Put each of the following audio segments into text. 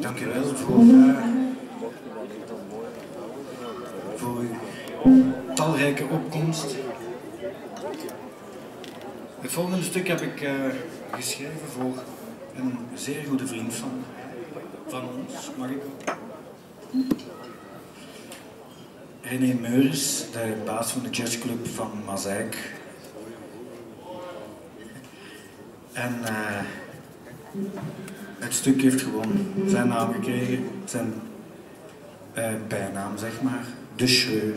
Dankjewel voor, uh, voor uw talrijke opkomst. Het volgende stuk heb ik uh, geschreven voor een zeer goede vriend van, van ons, mag ik? René Meurs, de baas van de jazzclub van Mazaik. En uh, het stuk heeft gewoon zijn naam gekregen, zijn uh, bijnaam zeg maar, De. Schreur.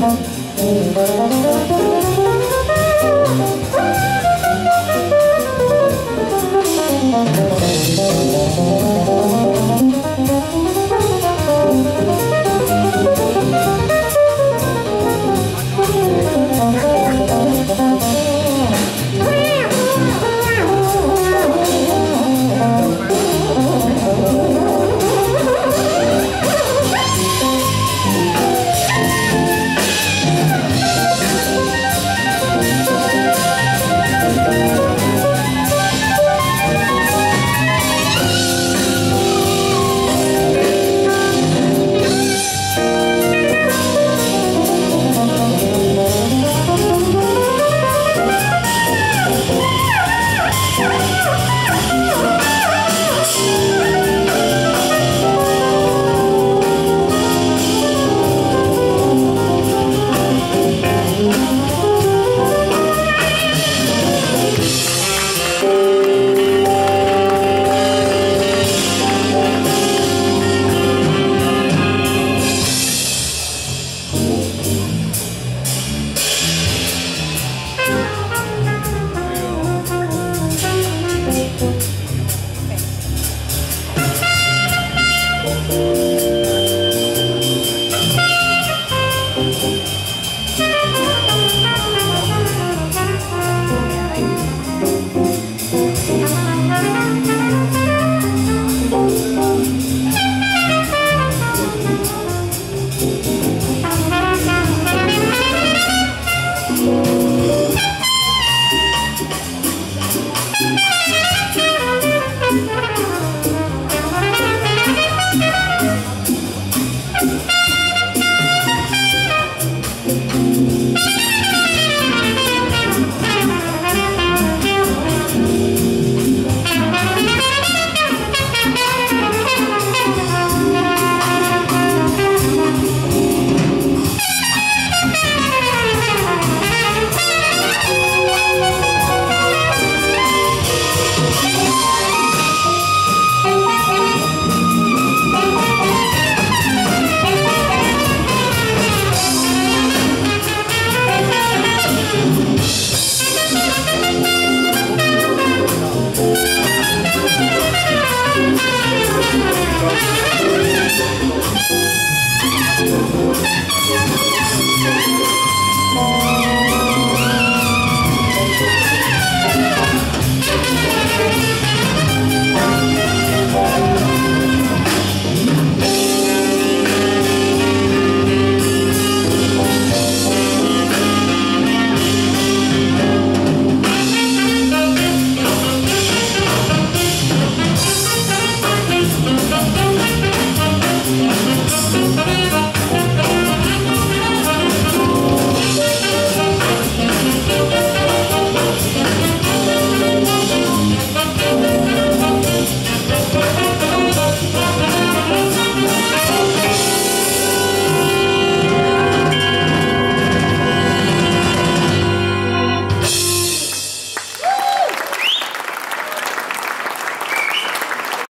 Thank you.